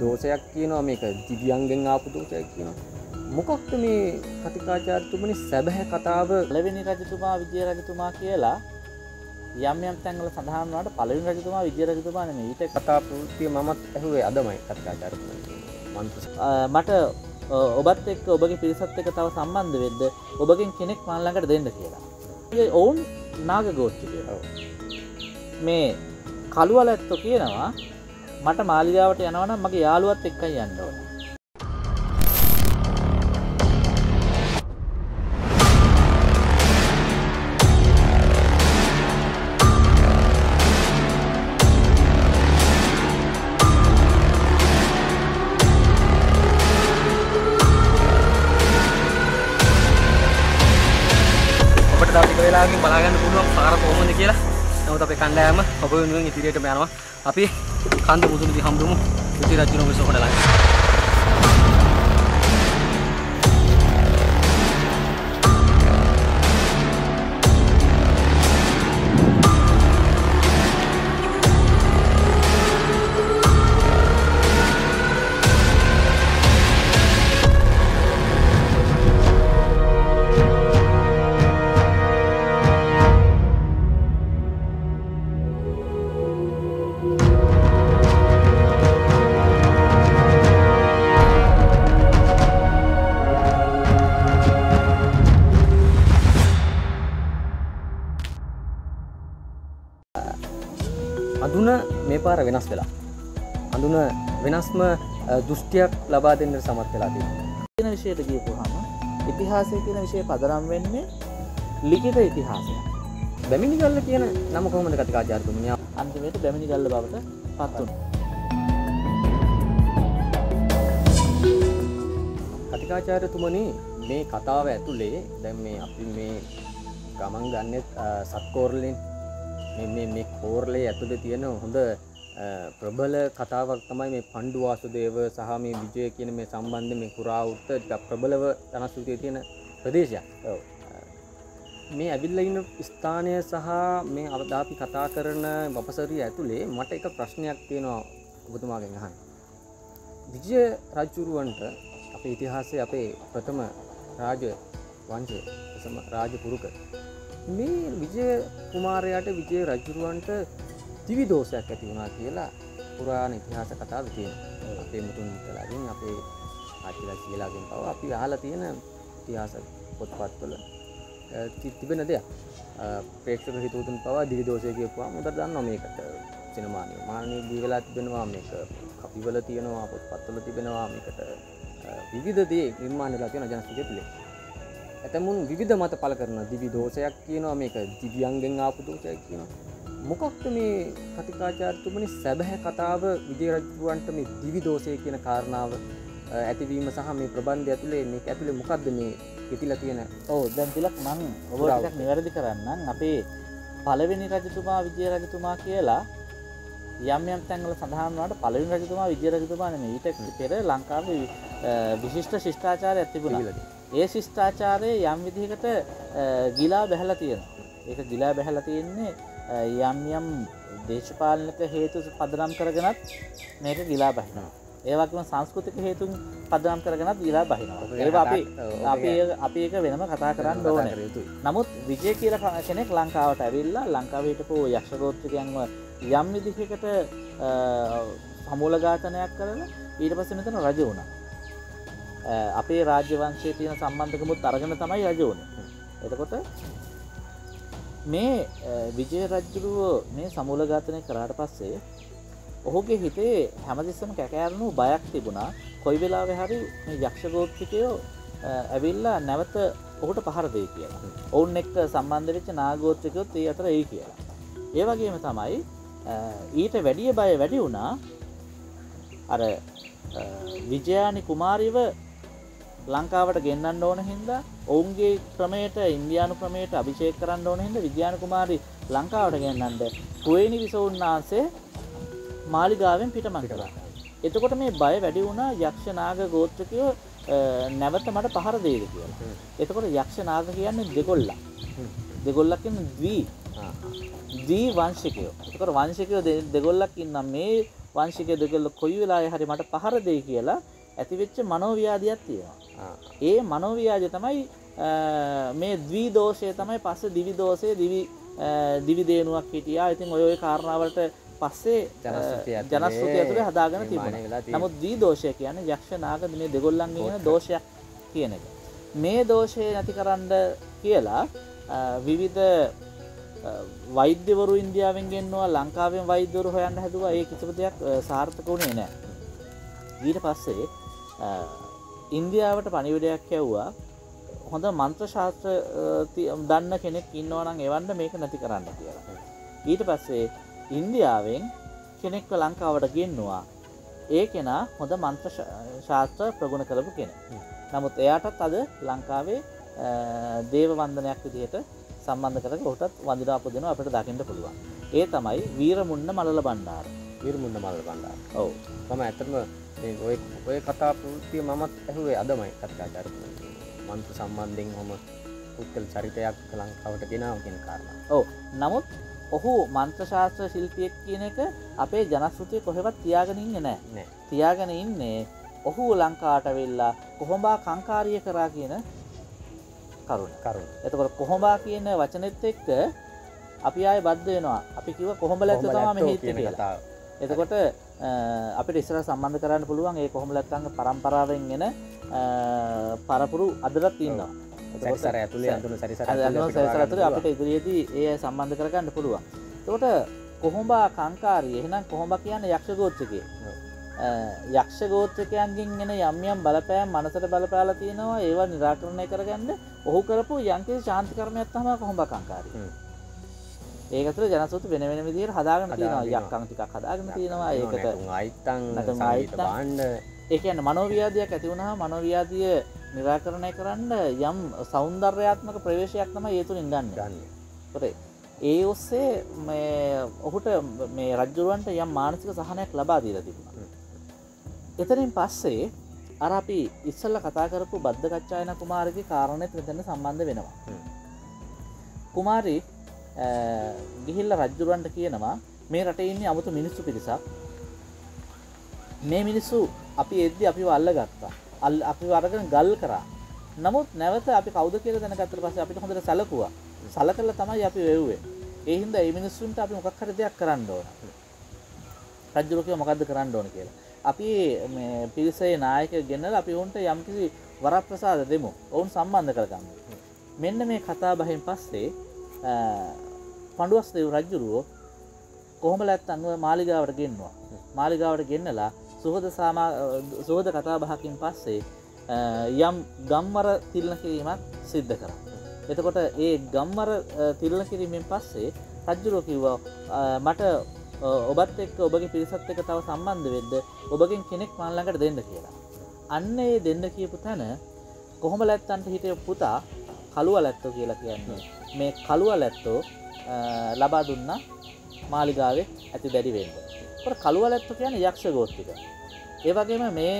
දෝෂයක් කියනවා මේක දිවියන්ගෙන් ආපු දෝෂයක් කියනවා. මොකක්ද මේ කතිකාචාර්යතුමනි සැබෑ කතාව පළවෙනි රජතුමා විජය රජතුමා කියලා යම් යම් තැන්වල සඳහන් වුණාට පළවෙනි රජතුමා විජය රජතුමා නෙමෙයි ඊට කතා ප්‍රවෘත්තිය මමත් ඇහුවේ අදමයි අ, මට ඔබත් එක්ක ඔබගේ පිරිසත් එක්ක තව සම්බන්ධ වෙද්ද ඔබගෙන් කෙනෙක් මන් ළඟට දෙන්න කියලා. ඔවුන් නාග ගෝත්‍රිකය. මේ කළුවල ඇත්තෝ කියනවා මට මාලිගාවට යනවනම් මගේ යාළුවත් එක්කයි යන්න ඕන. ඔබට තව ටික වෙලාවකින් බලාගන්න පුළුවන් පාර කොහොමද කියලා. නමුත් අපේ කණ්ඩායම ඔබ වෙනුවෙන් ඉදිරියටම යනවා. අපි කන්ද මුදුනේදී හම්බුමු. විජය රජුගේ විසෝකට පාර වෙනස් වෙලා. අඳුන වෙනස්ම දෘෂ්ටියක් ලබා දෙන්න සමත් වෙලා. කියන විෂයට ගියපුහම ඉතිහාසය කියන විෂය පදරම් වෙන්නේ ලිඛිත ඉතිහාසය. බැමිණි ගල්ල කියන නම කොහොමද කතිකාචාර්යතුමනි? අන්තිමයට බැමිණි ගල්ල බවට පත් වුණා. කතිකාචාර්යතුමනි මේ කතාව ඇතුලේ දැන් මේ අපි මේ ගමන් ගන්නෙත් අ, සත්කෝරලෙන් මේ කෝරලේ ඇතුලේ තියෙන හොඳ ප්‍රබල කතාවක් තමයි මේ පණ්ඩු වාසුදේව සහ මේ විජය කියන මේ සම්බන්ධ මේ කුරාවුත්ත ප්‍රබලව ජනශ්‍රුතියේ තියෙන ප්‍රදේශයක්. මේ ඇවිල්ලා ඉන්න ස්ථානය සහ මේ අවදා අපි කතා කරන වපසරිය ඇතුලේ මට එක ප්‍රශ්නයක් තියෙනවා ඔබතුමාගෙන් අහන්න. විජය රජුරුවන්ට අපේ ඉතිහාසයේ අපේ ප්‍රථම රාජ වංශය ප්‍රථම රාජ පුරුක මේ විජය කුමාරයාට විජය රජුරුවන්ට දිවි දෝෂයක් ඇති වුණා කියලා පුරාණ ඉතිහාස කතාව තියෙනවා. අපේ මුතුන් මිත්තලාගෙන් අපේ ආච්චිලා සීලාගෙන් පව අපි අහලා තියෙන ඉතිහාස පොත්පත්වල තිබෙන දෙයක්. ප්‍රේක්ෂක හිතවතුන් පවා දිවි දෝෂය කියපුවාම හොඳට දන්නවා මේකට සිනමා නිර්මාණය දී වෙලා තිබෙනවා මේක කපිවල තියෙනවා පොත්පත්වල තිබෙනවා මේකට විවිධ දේ නිර්මාණය වෙලා තියෙනවා ජනශ්‍රුතිය තුළ. ඇතමුන් විවිධ මත පල කරන දිවි දෝෂයක් කියනවා මේක දිවියන්ගෙන් ආපු දෝෂයක් කියනවා. මොකක්ද මේ කතිකාචාර්යතුමනි සැබෑ කතාව විජය රජුවන්ට මේ දිවි දෝෂය කියන කාරණාව ඇතිවීම සහ මේ ප්‍රබන්ධය ඇතුලේ මේක ඇතුලේ මොකක්ද මේ පිටිලා තියෙන ඔව් දැන් තිලක් මං ඔබ පුරාවට. ටිකක් නිවැරදි කරන්නම් අපේ පළවෙනි රජතුමා විජය රජතුමා කියලා යම් යම් තැන්වල සඳහන් වුණාට පළවෙනි රජතුමා විජය රජතුමා නෙමෙයි ඊට පෙර ලංකාවේ විශිෂ්ට ශිෂ්ටාචාරයක් තිබුණා. පිළිවෙලදී. ඒ ශිෂ්ටාචාරයේ යම් විදිහකට ගිලා බැහැලා තියෙනවා. ඒක ගිලා බැහැලා තියෙන්නේ යම් යම් දේශපාලනික හේතු පදනම් කරගෙනත් මේක ගිලා බහිනවා. ඒ වගේම සංස්කෘතික හේතුන් පදනම් කරගෙනත් ගිලා බහිනවා. ඒවා අපි අපි ඒ- අපි ඒක වෙනම කතා කරන්න ඕනේ. යුතුයි. නමුත් විජය කියල කෙනෙක් ලංකාවට ඇවිල්ලා ලංකාව හිටපු යක්ෂගෝත්‍රිකයන්ව යම් විදිහකට සමූල ඝාතනයක් කරලා ඊට පස්සේ මෙතන රජ වුණා. අපේ රාජ්‍ය වංශයේ තියෙන සම්බන්ධකමුත් අරගෙන තමයි රජ වුණේ. එතකොට මේ අ, විජය රජුරුව මේ සමූල ඝාතනය කරාට පස්සේ ඔහුගේ හිතේ හැමතිස්සම කැකෑරුණු බයක් තිබුණා කොයි වෙලාවෙ හරි මේ යක්ෂගෝත්‍රිකයෝ අ, ඇවිල්ලා නැවත ඔහුට පහර දෙයි කියලා. ඔවුන් එක්ක සම්බන්ධ වෙච්ච නාගෝත්‍රිකයොත් ඒ අතර එයි කියලා. ඒ වගේම තමයි අ, ඊට වැඩිය බය වැඩි වුණා අර අ, විජයානි කුමාරිව ලංකාවට ගෙන්න්න ඕන හින්දා ඔවුන්ගේ ක්‍රමයට ඉන්දයානු ක්‍රමයට අභිෂේක කරන්න ඕන හිද විද්‍යාන කුමාරි ලංකාවට ගෙන්න්නන්ට පුවනි විසවුන් වහන්සේ මාලිගාවෙන් පිටමං කලා එතකොට මේ බය වැඩි වුණා යක්ෂනාග ගෝත්‍රකයෝ අ, නැවත මට පහර දේද කියලා. එතකොට යක්ෂනාග කියන්නේ දෙගොල්ලා දෙගොල්ලකින් දී ආ. දී වංශිකයෝ. එතකොට වංශිකයෝ දෙ- දෙගොල්ලක් ඉන්නම්. මේ වංශිකය දෙකල්ල කොයි වෙලා හරි මට පහර දෙයි කියලා ඇතිවෙච්ච මනෝව්‍යාධයක් තියෙනවා. ඒ මනෝව්‍යාජ තමයි මේ ද්වී දෝෂය තමයි පස්ස දිවිදෝසය දිවි දිවිදේනුවක් හිටියා. ඉතින් ඔය කාරණාවලට පස්සේ ජනස්ෘතිය ඇතුළේ හදාගෙන තිබුණ. නමුත් දී දෝෂය කියන යක්ෂනාග මේ දෙගොල්ලන්ගේ දෝෂයක් කියන එක. මේ දෝෂය නැති කරන්න කියලා විවිධ වෛද්‍යවරු ඉන්දියාවෙන් ගෙන්වා ලංකාවෙන් වෛද්‍යවරු හොයන්න හැදුවා. ඒ කිසිප දෙයක් සාර්ථක වුණේ නෑ. ඊට පස්සේ ඉන්දියාවට පනිවිඩයක් ඇව්වා හොඳ මන්ත්‍ර ශාස්ත්‍ර දන්න කෙනෙක් ඉන්නවනම් එවන්න මේක නැති කරන්න කියලා. ඊට පස්සේ ඉන්දියාවෙන් කෙනෙක්ව ලංකාවට ගෙන්නවා ඒ කෙනා හොඳ මන්ත්‍ර ශාස්ත්‍ර ප්‍රගුණ කරපු කෙන. නමුත් එයාටත් අද ලංකාවේ දේව වන්දනයක් විදිහට සම්බන්ධ කර ඔහටත් වඳින අප දෙන අපට දකිට පුළුවන්. ඒ තමයි වීරමුන්න මලල බණ්ඩාර වීරමුන්න මල්ල බණ්ඩාර ඔවු මම ඇතරම ඔය ඔය කතා පෘතිය මමත් ඇහුවේ අදමයි කත්කාචර මන්ත්‍ර සම්බන්ධෙන් හොම පුත්තල් චරිතයක් ලංකාවට ගෙනාව කියෙන කාරණ. ඕ නමුත් ඔහු මන්ත්‍රශාස්ත්‍ර ශිල්පියෙක් කියන එක අපේ ජනස්ෘතිය කොහෙවත් තියාගෙනඉන්න නෑ. තියාගෙන ඉන්නේ ඔහු ලංකාට වෙල්ලා කොහොඹා කංකාරිය කරා කියන කරුණ. කරුණ. එතකොට කොහොඹා කියන වචනෙත් එක්ක අපි ආය බද්ධ වෙනවා. අපි කිව කොහොම ලැත්ත තම හිත කියලා. එතකොට අපිට ඉස්සර සම්බන්ධ කරන්න පුළුවන් ඒ කොහොම ලැත්තංග පරම්පරාවෙන් ගෙන පරපුරු අදරත් ඉන්නවා. සර ඇතුලේ අඳුන සරිසර සරිසර අපට ඉදිරියේදී ඒ සම්බන්ධ කරගන්න පුළුවන්. තකොට කොහොඹා කංකාරී එහෙනම් කොහොඹ කියන්න යක්ෂ ගෝච්චකය යක්ෂ ගෝත්‍රකයන්ගෙන් ගෙන යම්යම් බලපෑම් මනසට බලපාල තියෙනවා ඒවා නිරාකරණය කරගන්න ඔහු කරපු යංකිසි ශාන්තිකරමයක් තම කොහොඹ කංකාරී ඒකතුර ජනසුතු වෙන වෙන විදිර හදාගන්න තියෙනවා. යක්කං ටිකක් හදාගන්න තියෙනවා. ඒකට අයිතන් අයිතන්ඩ ඒකන්න මනෝව්‍යාදයක් ඇතිවුණහා මනෝව්‍යාදිය නිරාකරණය කරන්න යම් සෞන්දර්යාත්මක ප්‍රවේශයක් තම ඒතුරින් ගන්න. ගන්න. ොට ඒ ඔස්සේ ඔහුට මේ රජ්ජුරුවන්ට යම් මානසික සහනයක් ලබා දීල තිබුණ. එතනින් පස්සේ අර අපි ඉස්සල්ල කතා කරපු බද්ධකච්ඡායන කුමාරගේ කාරණය මෙතන සම්බන්ධ වෙනවා. කුමාරී ගිහිල්ල රජ්ජුරුවන්ට කියනවා මේ රට ඉන්නේ අමුතු මිනිස්සු පිරිසක්. මේ මිනිස්සු අපි එද්දි අපි අල්ල ගත්තා අල් අපි වරගෙන ගල් කරා. නමුත් නැවත අපි කවද කියල දැනගත්තර පස අපිට හොඳට සැලකුවා. සල කල තමයි අපි වෙව්වේ. ඒහින්ද ඒ මිනිස්සුන්ට අපි මොකක් හර දෙයක් කරන්න ඕන. රජ්ජුරකය මොකක්ද කරන්න ඕන කියලා. අපි පිරිසේ නායක ගෙනල අපි ඔවුන්ට යම්කිසි වරප්‍රසාද දෙමු. ඔවුන් සම්බන්ධ කරගන්න. මෙන්න මේ කතා බහින් පස්සේ පඩුවස් දෙව් රජ්ජුරුවෝ කොහොම ලැත් අන්ුව මාලිගාවට ගෙන්වා මාලිගාවට ගෙන්නලා සුහද සාමා සෝද කතා බහකින් පස්සේ යම් ගම්මර තිල්න කිරීමක් සිද්ධ කර. එතකොට ඒ ගම්මර තිල්න කිරීමෙන් පස්සේ රජ්ජුරෝ කිව්වා මට ඔබත් එක් ඔබගේ පිරිසත් එක තව සම්බන්ධ වෙද්ද ඔබගෙන් කෙනෙක් මල්ලඟට දෙන්න කියලා. අන්න ඒ දෙන්න කියපු තැන කොහොම ලැත්තන්ට හිටය පුතා කළුව ලැත්තෝ කියලා කියන්නේ මේ කළුව ලැත්තෝ ලබා දුන්න මාලිගාවේ ඇති දැඩිවෙන්න. කළුව ලැත්තු කියන යක්ෂ ගෝස්තික. ඒවගේම මේ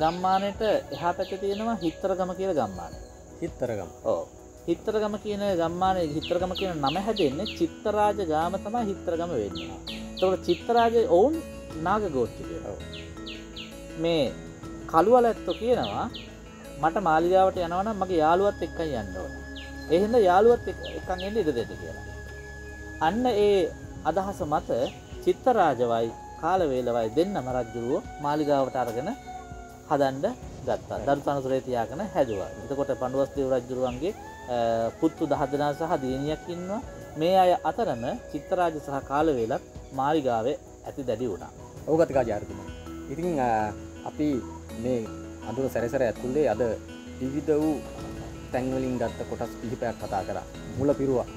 ගම්මානයට එහා පැත තියෙනවා හිත්තරගම කියල ගම්මාන හිත්තරගම. ඕ හිත්තරගම කියන ගම්මානය හිත්‍රගම කියන නම හැදෙන්නේ චිත්තරාජ ගාම තමා හිත්‍රගම වෙන්න. තොට චිත්තරාජ ඔවුන් නාග ගෝච්චිකය මේ කළුවල ඇත්තු කියනවා මට මාලිගාවට යනවන මගේ යාළුවත් එක්ක යන්න ඕන. එහෙද යාළුවත් එකන් එන්න ඉඩ දෙද කියලා අන්න ඒ අදහස මත චිත්තරාජවයි කාලවේලවයි දෙන්න මරජ්ජුරුව මාලිගාවට අරගෙන හදන්ඩ ගත්තා. දරු තනතුරේ තියාගෙන හැදවා. එතකොට පඩුවස් දෙව රජ්ජුරුවන්ගේ පුත්තු දහදනා සහ දීනියක් ඉන්නවා. මේ අය අතරම චිත්තරාජ සහ කාලවේලත් මාලිගාවේ ඇති දැඩි වුණා. ඕගතිකා ජාර්තුම ඉතින් අපි මේ අඳුර සැරසර ඇතුල්ලේ අද විවිධ වූ තැන්වලින් ගත්ත කොටස් පිහිපයක් කතා කර. මුල පිරුවා.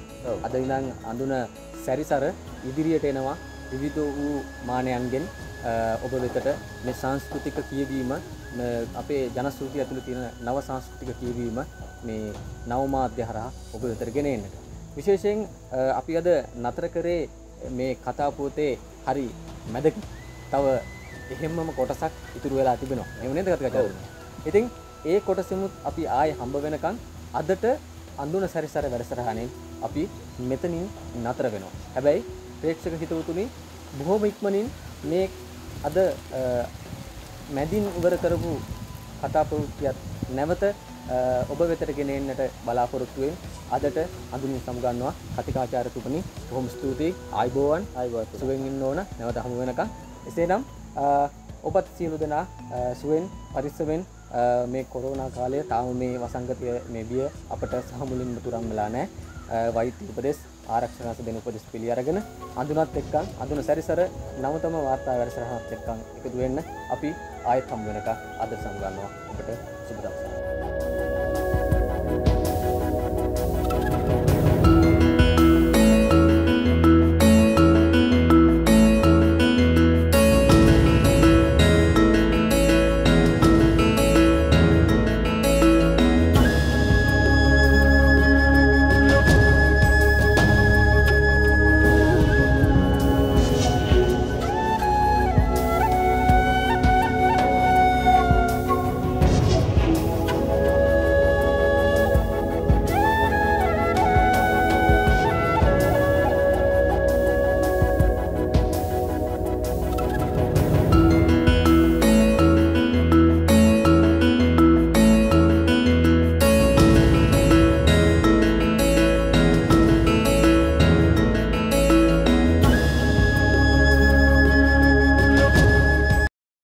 අද ඉඳං අඳුන සැරිසර ඉදිරියට එනවා විවිධ වූ මානයන්ගෙන් ඔබ වෙතට මේ සංස්කෘතික කියවීම අපේ ජනස්ෘති ඇතුළ තියෙන නව සංස්කෘතික කියවීම මේ නවමාධ්‍ය හරහා ඔබ වෙතර ගෙනෙන්නට. විශේෂයෙන් අපි අද නතර කරේ මේ කතාපුවතේ හරි මැදක. තව එහෙම්මම කොටසක් ඉතුරු වෙලා තිබෙනවා. එවනේ දකත කවුන. ඉතින් ඒ කොටසමුත් අපි ආය හම්බ වෙනකං අදට අඳුන සැරිසර වැඩසරහනෙන් අපි මෙතනින් නතර වෙනවා. හැබැයි ප්‍රේක්ෂක හිතවතුනි බොහෝම ඉක්මනින් මේ අද මැදින් ඉවර කරපු කතා ප්‍රවෘත්තියත් නැවත ඔබ වෙතට ගෙන එන්නට බලාපොරොත්තුවෙන් අදට අඳුනින් සමුගන්නවා කතිකාචාර්යතුමනි. බොහොම ස්තුතියි. ආයිබෝවන්. අයිවත් සුවෙන් ඉන්න ඕන. නැවත හමු වෙනකම් එසේනම් ඔබත් සියලු දෙනා සුවෙන් පරිස්සමෙන් මේ කොරෝනා කාලය තාම මේ වසංගතය මේ බිය අපට සහමුලින්ම තුරන් වෙලා නැහැ අ, වෛද්‍ය උපදෙස් ආරක්ෂණස දෙන උපදෙස් පිළි අරගෙන අඳුනත් එක්කන් අඳුන සැරිසර නවතම වාර්තා වැඩසටහනත් එක්කන් එකතු වෙන්න අපි ආයෙත් හමු වෙනකම් අද සමුගන්නවා. ඔබට සුබ දවසක්.